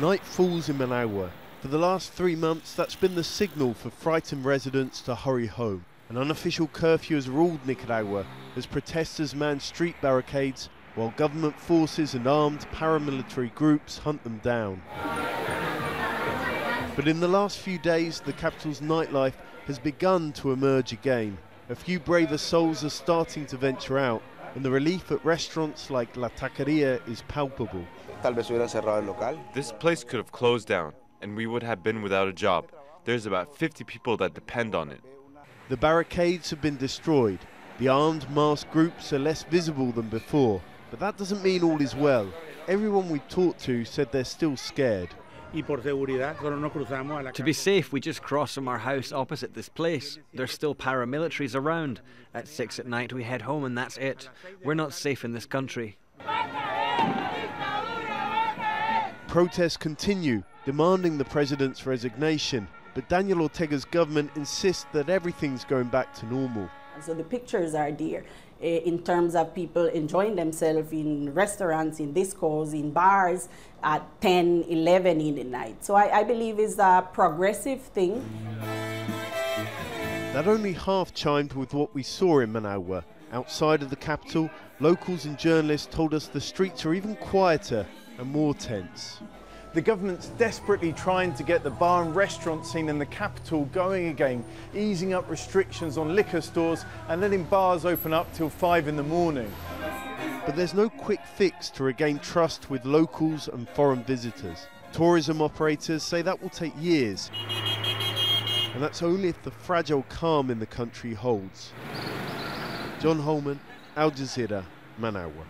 Night falls in Managua. For the last three months, that's been the signal for frightened residents to hurry home. An unofficial curfew has ruled Nicaragua as protesters man street barricades while government forces and armed paramilitary groups hunt them down. But in the last few days, the capital's nightlife has begun to emerge again. A few braver souls are starting to venture out, and the relief at restaurants like La Taqueria is palpable. This place could have closed down, and we would have been without a job. There's about 50 people that depend on it. The barricades have been destroyed. The armed masked groups are less visible than before, but that doesn't mean all is well. Everyone we talked to said they're still scared. To be safe, we just cross from our house opposite this place. There's still paramilitaries around. At six at night, we head home, and that's it. We're not safe in this country. Protests continue, demanding the president's resignation, but Daniel Ortega's government insists that everything's going back to normal. So the pictures are there eh, in terms of people enjoying themselves in restaurants, in discos, in bars at 10, 11 in the night. So I, I believe it's a progressive thing. That only half chimed with what we saw in Managua. Outside of the capital, locals and journalists told us the streets are even quieter and more tense. The government's desperately trying to get the bar and restaurant scene in the capital going again, easing up restrictions on liquor stores and letting bars open up till five in the morning. But there's no quick fix to regain trust with locals and foreign visitors. Tourism operators say that will take years. And that's only if the fragile calm in the country holds. John Holman, Al Jazeera, Managua.